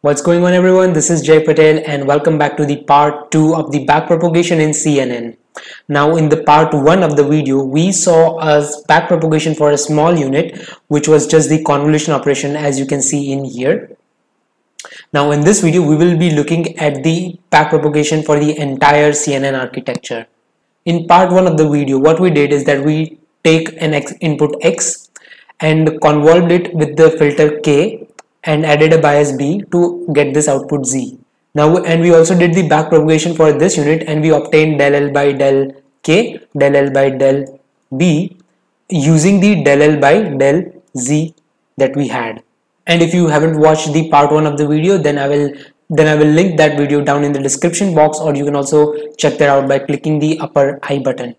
What's going on everyone? This is Jay Patel and welcome back to the part 2 of the backpropagation in CNN. Now in the part 1 of the video, we saw a backpropagation for a small unit which was just the convolution operation as you can see in here. Now in this video, we will be looking at the backpropagation for the entire CNN architecture. In part 1 of the video, what we did is that we take an X input X and convolved it with the filter K and added a bias B to get this output Z. Now and we also did the back propagation for this unit and we obtained del L by del K, del L by del B using the del L by del Z that we had. And if you haven't watched the part 1 of the video then I will then I will link that video down in the description box or you can also check that out by clicking the upper I button.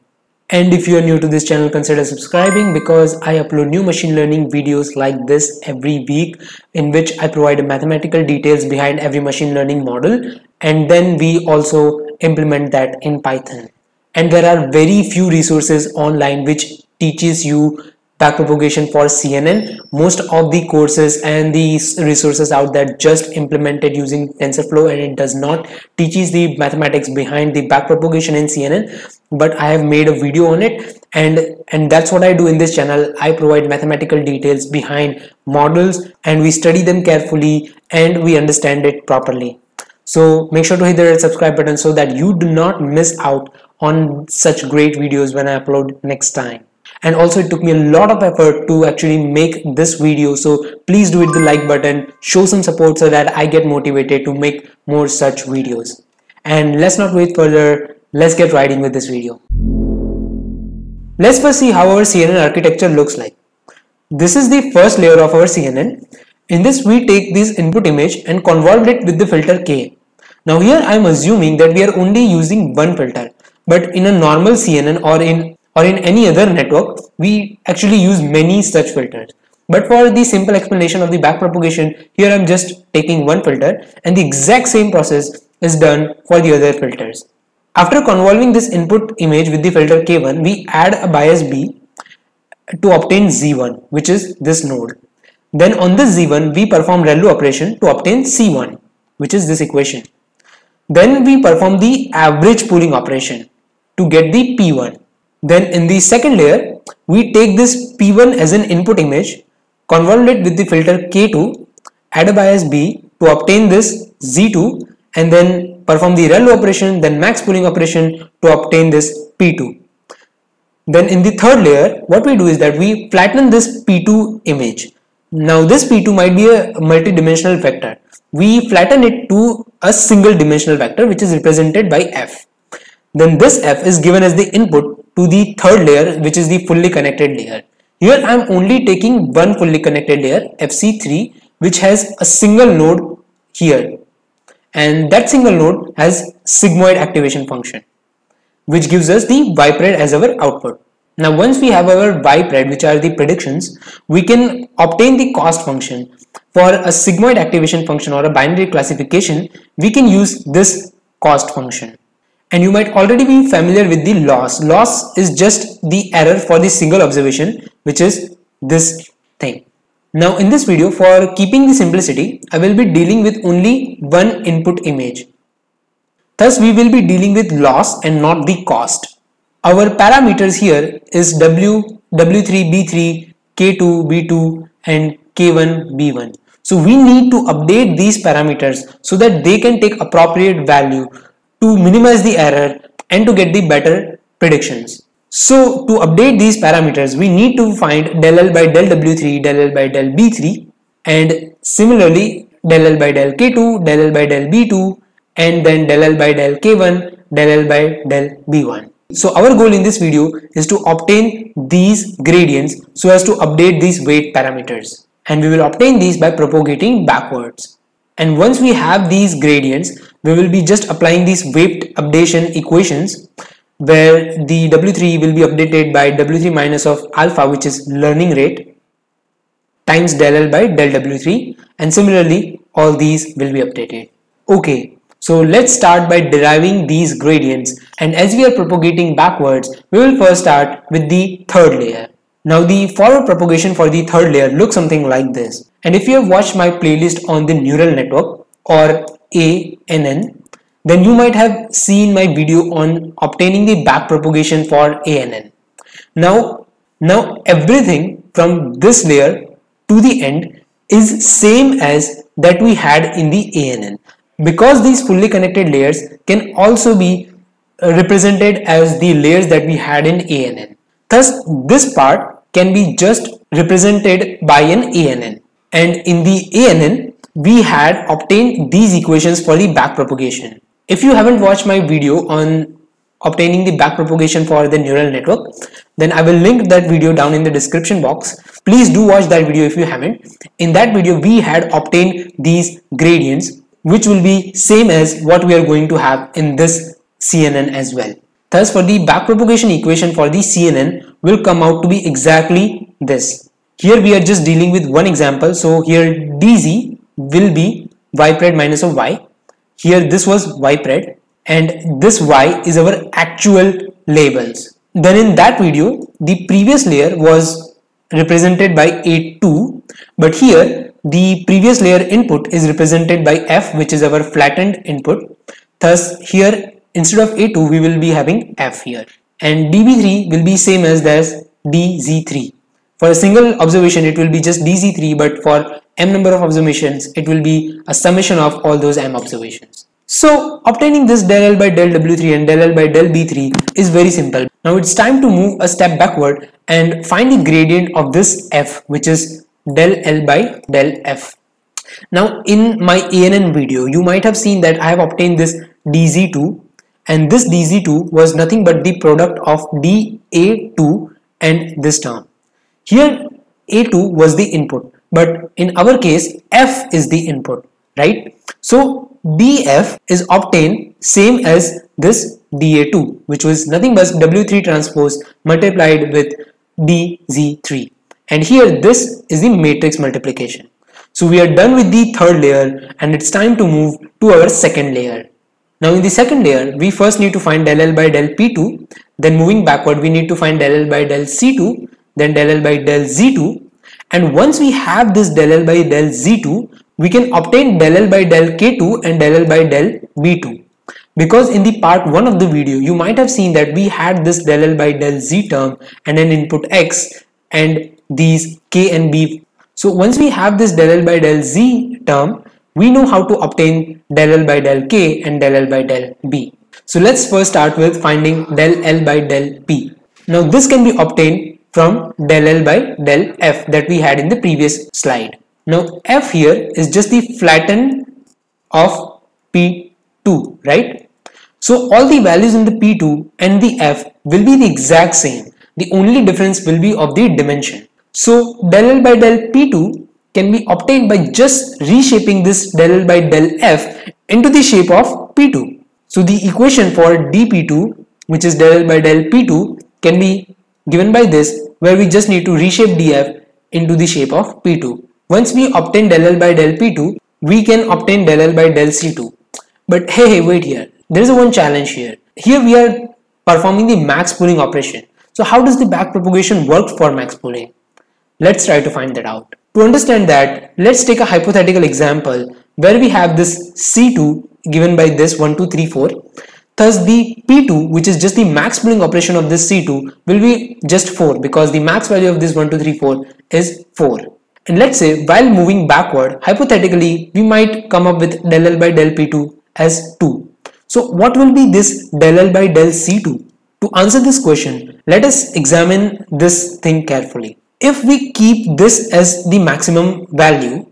And if you are new to this channel, consider subscribing because I upload new machine learning videos like this every week in which I provide mathematical details behind every machine learning model and then we also implement that in Python. And there are very few resources online which teaches you backpropagation for CNN. Most of the courses and the resources out there just implemented using TensorFlow and it does not teaches the mathematics behind the backpropagation in CNN. But I have made a video on it and and that's what I do in this channel. I provide mathematical details behind models and we study them carefully and we understand it properly. So make sure to hit the red subscribe button so that you do not miss out on such great videos when I upload next time and also it took me a lot of effort to actually make this video. So please do hit the like button show some support so that I get motivated to make more such videos. And let's not wait further. Let's get right in with this video. Let's first see how our CNN architecture looks like. This is the first layer of our CNN in this we take this input image and convolve it with the filter K. Now here I'm assuming that we are only using one filter. But in a normal CNN or in or in any other network, we actually use many such filters. But for the simple explanation of the backpropagation, here I'm just taking one filter and the exact same process is done for the other filters. After convolving this input image with the filter K1, we add a bias B to obtain Z1, which is this node. Then on this Z1, we perform ReLU operation to obtain C1, which is this equation. Then we perform the average pooling operation to get the P1 then in the second layer, we take this P1 as an input image, convolve it with the filter K2, add a bias B to obtain this Z2 and then perform the ReLU operation, then max pooling operation to obtain this P2. Then in the third layer, what we do is that we flatten this P2 image. Now this P2 might be a multi-dimensional vector. We flatten it to a single dimensional vector which is represented by F. Then this F is given as the input to the third layer which is the fully connected layer. Here I am only taking one fully connected layer FC3 which has a single node here and that single node has sigmoid activation function which gives us the ypred as our output. Now once we have our ypred which are the predictions we can obtain the cost function. For a sigmoid activation function or a binary classification we can use this cost function and you might already be familiar with the loss. Loss is just the error for the single observation which is this thing. Now in this video for keeping the simplicity I will be dealing with only one input image. Thus we will be dealing with loss and not the cost. Our parameters here is W, W3, B3, K2, B2 and K1, B1. So we need to update these parameters so that they can take appropriate value to minimize the error and to get the better predictions. So to update these parameters, we need to find del L by del W3, del L by del B3 and similarly del L by del K2, del L by del B2 and then del L by del K1, del L by del B1. So our goal in this video is to obtain these gradients so as to update these weight parameters and we will obtain these by propagating backwards. And once we have these gradients, we will be just applying these weight updation equations where the W3 will be updated by W3 minus of alpha which is learning rate times del L by del W3 and similarly all these will be updated. Okay, so let's start by deriving these gradients and as we are propagating backwards, we will first start with the third layer. Now the forward propagation for the third layer looks something like this. And if you have watched my playlist on the neural network, or ANN, then you might have seen my video on obtaining the back propagation for ANN. Now, now everything from this layer to the end is same as that we had in the ANN. Because these fully connected layers can also be uh, represented as the layers that we had in ANN. Thus, this part can be just represented by an ANN. And in the ANN, we had obtained these equations for the backpropagation. If you haven't watched my video on obtaining the backpropagation for the neural network, then I will link that video down in the description box. Please do watch that video if you haven't. In that video, we had obtained these gradients, which will be same as what we are going to have in this CNN as well. Thus, for the backpropagation equation for the CNN will come out to be exactly this. Here we are just dealing with one example. So here dz will be y pred minus of y. Here this was y pred and this y is our actual labels. Then in that video, the previous layer was represented by A2 but here the previous layer input is represented by F which is our flattened input. Thus here instead of A2 we will be having F here and DB3 will be same as this DZ3. For a single observation it will be just DZ3 but for m number of observations it will be a summation of all those m observations. So obtaining this del L by del W3 and del L by del B3 is very simple. Now it's time to move a step backward and find the gradient of this F which is del L by del F. Now in my ANN video you might have seen that I have obtained this DZ2 and this dz2 was nothing but the product of dA2 and this term. Here A2 was the input but in our case F is the input right. So dF is obtained same as this dA2 which was nothing but W3 transpose multiplied with dZ3 and here this is the matrix multiplication. So we are done with the third layer and it's time to move to our second layer. Now in the second layer, we first need to find del L by del P2, then moving backward, we need to find del L by del C2, then del L by del Z2, and once we have this del L by del Z2, we can obtain del L by del K2 and del L by del B2. Because in the part 1 of the video, you might have seen that we had this del L by del Z term and an input X and these K and B. So once we have this del L by del Z term, we know how to obtain del L by del K and del L by del B. So let's first start with finding del L by del P. Now this can be obtained from del L by del F that we had in the previous slide. Now F here is just the flatten of P2, right? So all the values in the P2 and the F will be the exact same. The only difference will be of the dimension. So del L by del P2 can be obtained by just reshaping this del L by del F into the shape of P2. So the equation for dP2 which is del L by del P2 can be given by this where we just need to reshape dF into the shape of P2. Once we obtain del L by del P2 we can obtain del L by del C2. But hey hey wait here there is one challenge here. Here we are performing the max pooling operation. So how does the backpropagation work for max pooling? Let's try to find that out. To understand that, let's take a hypothetical example where we have this C2 given by this 1, 2, 3, 4. Thus the P2 which is just the max pooling operation of this C2 will be just 4 because the max value of this 1, 2, 3, 4 is 4. And let's say while moving backward, hypothetically we might come up with del L by del P2 as 2. So what will be this del L by del C2? To answer this question, let us examine this thing carefully. If we keep this as the maximum value,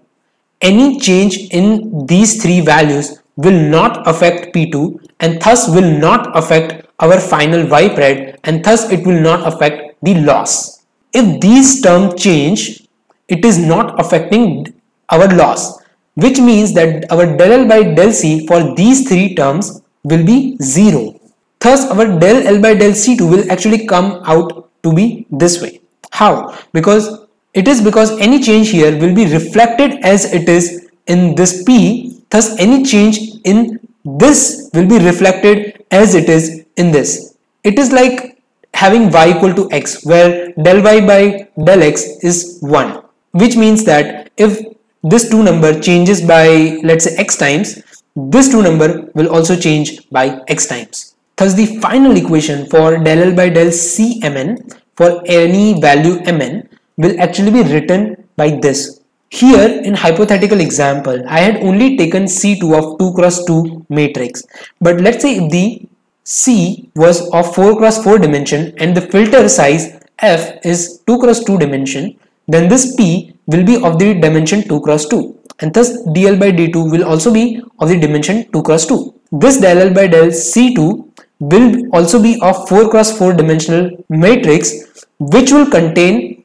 any change in these three values will not affect P2 and thus will not affect our final Y pred and thus it will not affect the loss. If these terms change, it is not affecting our loss which means that our del L by del C for these three terms will be 0. Thus our del L by del C2 will actually come out to be this way. How? Because it is because any change here will be reflected as it is in this P thus any change in this will be reflected as it is in this. It is like having y equal to x where del y by del x is 1 which means that if this 2 number changes by let's say x times, this 2 number will also change by x times. Thus the final equation for del L by del C mn for any value mn will actually be written by this. Here in hypothetical example, I had only taken C2 of 2 cross 2 matrix. But let's say if the C was of 4 cross 4 dimension and the filter size F is 2 cross 2 dimension, then this P will be of the dimension 2 cross 2 and thus dl by d2 will also be of the dimension 2 cross 2. This del L by del C2 will also be of 4 cross 4 dimensional matrix which will contain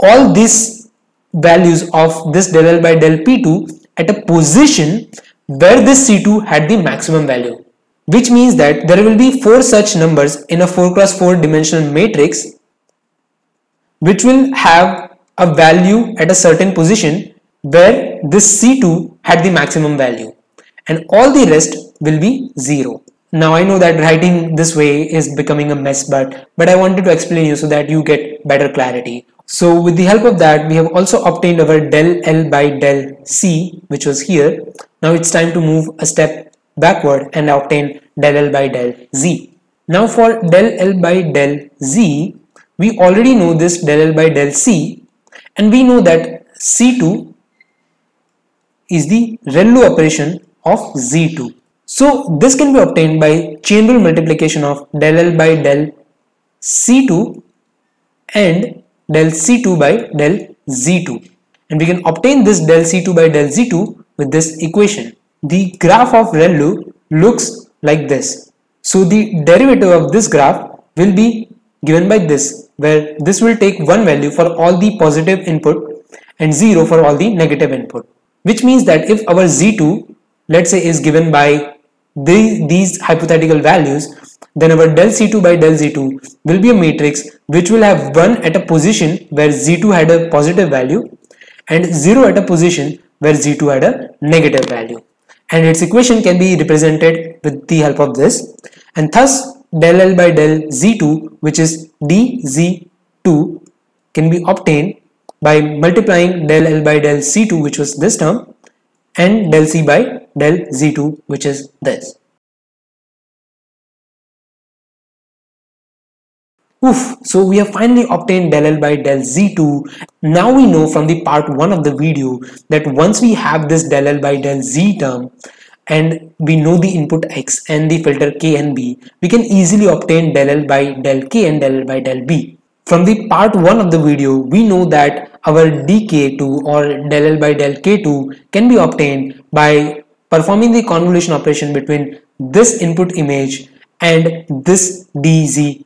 all these values of this del L by del P2 at a position where this C2 had the maximum value which means that there will be four such numbers in a 4 cross 4 dimensional matrix which will have a value at a certain position where this C2 had the maximum value and all the rest will be 0. Now I know that writing this way is becoming a mess but, but I wanted to explain you so that you get better clarity. So with the help of that we have also obtained our del L by del C which was here. Now it's time to move a step backward and obtain del L by del Z. Now for del L by del Z we already know this del L by del C and we know that C2 is the ReLU operation of Z2. So this can be obtained by chain rule multiplication of del L by del C2 and del C2 by del Z2 and we can obtain this del C2 by del Z2 with this equation. The graph of ReLU looks like this. So the derivative of this graph will be given by this where this will take one value for all the positive input and 0 for all the negative input which means that if our z2 let's say is given by the, these hypothetical values then our del c2 by del z2 will be a matrix which will have 1 at a position where z2 had a positive value and 0 at a position where z2 had a negative value and its equation can be represented with the help of this and thus del L by del Z2 which is dZ2 can be obtained by multiplying del L by del C2 which was this term and del C by del Z2 which is this. Oof, so we have finally obtained del L by del Z2. Now we know from the part 1 of the video that once we have this del L by del Z term, and we know the input x and the filter k and b, we can easily obtain del L by del k and del L by del b. From the part 1 of the video, we know that our dk2 or del L by del k2 can be obtained by performing the convolution operation between this input image and this dz2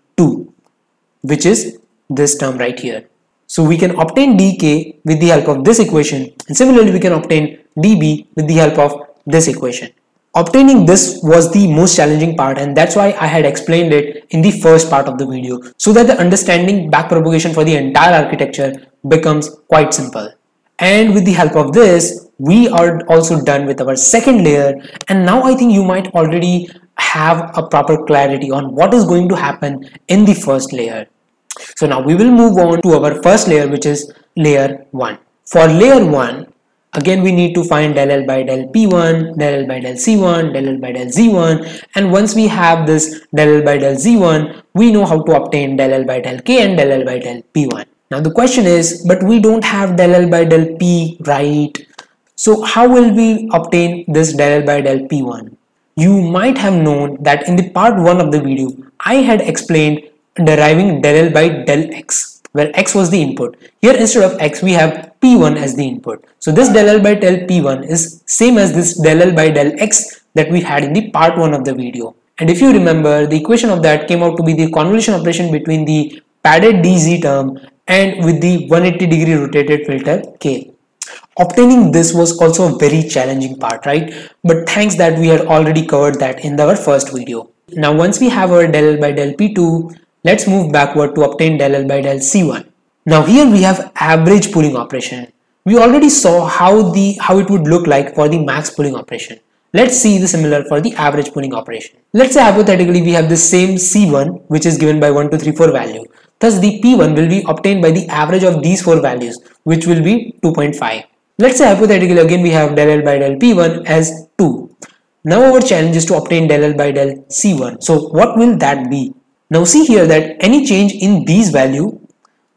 which is this term right here. So we can obtain dk with the help of this equation and similarly we can obtain db with the help of this equation. Obtaining this was the most challenging part and that's why I had explained it in the first part of the video so that the understanding backpropagation for the entire architecture becomes quite simple. And with the help of this, we are also done with our second layer and now I think you might already have a proper clarity on what is going to happen in the first layer. So now we will move on to our first layer which is layer 1. For layer 1, Again, we need to find del L by del P1, del L by del C1, del L by del Z1 and once we have this del L by del Z1, we know how to obtain del L by del K and del L by del P1. Now the question is, but we don't have del L by del P, right? So how will we obtain this del L by del P1? You might have known that in the part 1 of the video, I had explained deriving del L by del X where x was the input. Here instead of x we have p1 as the input. So this del L by del p1 is same as this del L by del x that we had in the part 1 of the video. And if you remember the equation of that came out to be the convolution operation between the padded dz term and with the 180 degree rotated filter k. Obtaining this was also a very challenging part, right? But thanks that we had already covered that in our first video. Now once we have our del by del p2 Let's move backward to obtain del L by del C1. Now here we have average pooling operation. We already saw how the how it would look like for the max pooling operation. Let's see the similar for the average pooling operation. Let's say hypothetically we have the same C1 which is given by 1, 2, 3, 4 value. Thus the P1 will be obtained by the average of these four values which will be 2.5. Let's say hypothetically again we have del L by del P1 as 2. Now our challenge is to obtain del L by del C1. So what will that be? Now see here that any change in these value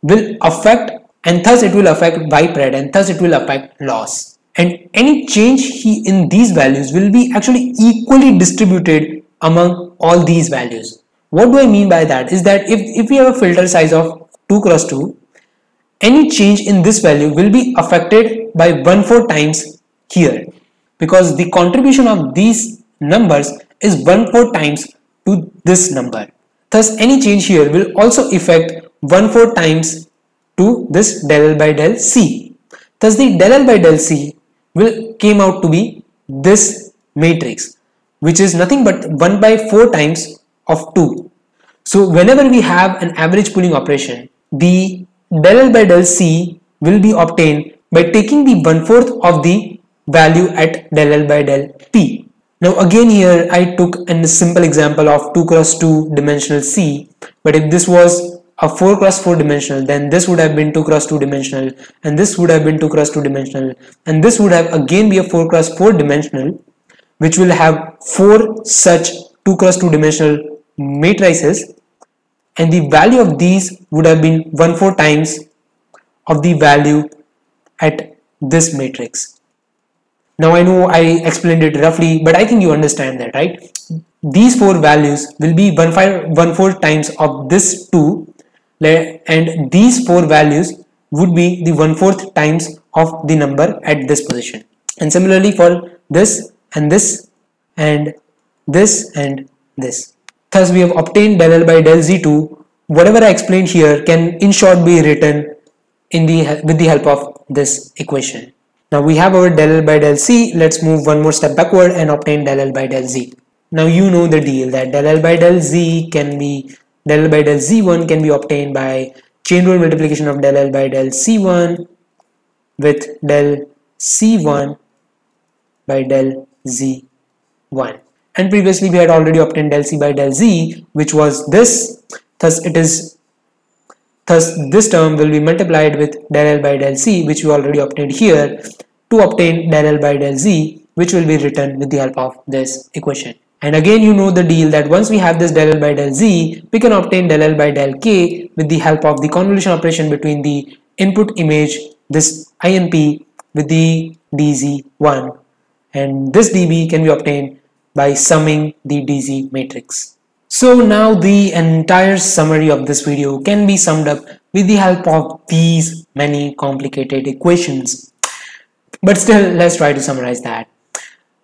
will affect and thus it will affect YPRED and thus it will affect loss. And any change in these values will be actually equally distributed among all these values. What do I mean by that is that if, if we have a filter size of 2 cross 2, any change in this value will be affected by 1 4 times here because the contribution of these numbers is 1 4 times to this number. Thus any change here will also affect 1 4 times to this del L by del C. Thus the del L by del C will came out to be this matrix which is nothing but 1 by 4 times of 2. So whenever we have an average pooling operation, the del L by del C will be obtained by taking the one fourth of the value at del L by del P. Now again here I took a simple example of 2 cross 2 dimensional C but if this was a 4 cross 4 dimensional then this would have been 2 cross 2 dimensional and this would have been 2 cross 2 dimensional and this would have again be a 4 cross 4 dimensional which will have 4 such 2 cross 2 dimensional matrices and the value of these would have been 1 4 times of the value at this matrix. Now I know I explained it roughly but I think you understand that right. These four values will be 1 5 1 4 times of this 2 and these four values would be the one fourth times of the number at this position. And similarly for this and this and this and this. Thus we have obtained del L by del Z2 whatever I explained here can in short be written in the with the help of this equation now we have our del L by del C. Let's move one more step backward and obtain del L by del Z. Now you know the deal that del L by del Z can be del L by del Z1 can be obtained by chain rule multiplication of del L by del C1 with del C1 by del Z1 and previously we had already obtained del C by del Z which was this. Thus it is thus this term will be multiplied with del L by del C which we already obtained here to obtain del L by del Z which will be written with the help of this equation. And again you know the deal that once we have this del L by del Z, we can obtain del L by del K with the help of the convolution operation between the input image, this INP with the DZ1 and this DB can be obtained by summing the DZ matrix. So now the entire summary of this video can be summed up with the help of these many complicated equations. But still let's try to summarize that.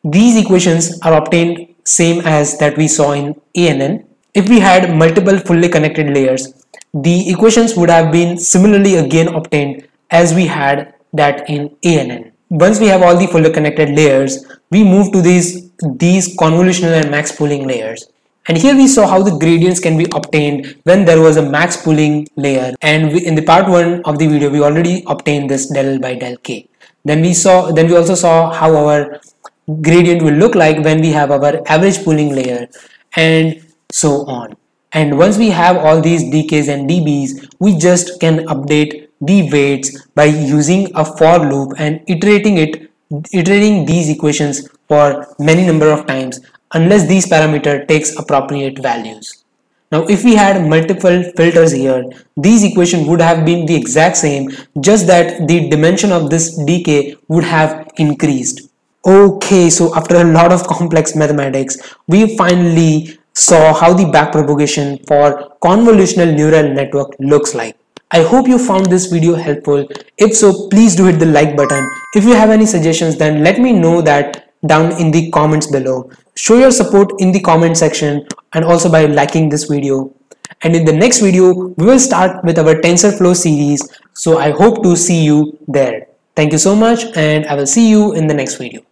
These equations are obtained same as that we saw in ANN. If we had multiple fully connected layers, the equations would have been similarly again obtained as we had that in ANN. Once we have all the fully connected layers, we move to these, these convolutional and max pooling layers. And here we saw how the gradients can be obtained when there was a max pooling layer. And we, in the part one of the video, we already obtained this del by del k. Then we saw, then we also saw how our gradient will look like when we have our average pooling layer and so on. And once we have all these dks and dbs, we just can update the weights by using a for loop and iterating it, iterating these equations for many number of times unless these parameter takes appropriate values. Now if we had multiple filters here, these equation would have been the exact same, just that the dimension of this dk would have increased. Okay, so after a lot of complex mathematics, we finally saw how the backpropagation for convolutional neural network looks like. I hope you found this video helpful. If so, please do hit the like button. If you have any suggestions, then let me know that down in the comments below. Show your support in the comment section and also by liking this video. And in the next video, we will start with our TensorFlow series. So I hope to see you there. Thank you so much and I will see you in the next video.